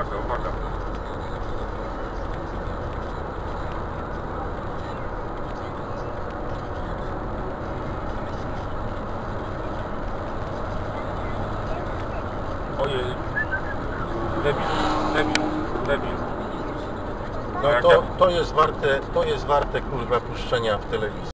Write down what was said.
uwaga, uwaga. Ojej. Debil, debil, debil. No, no to, to jest warte, to jest warte kurwa puszczenia w telewizji.